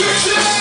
Churches!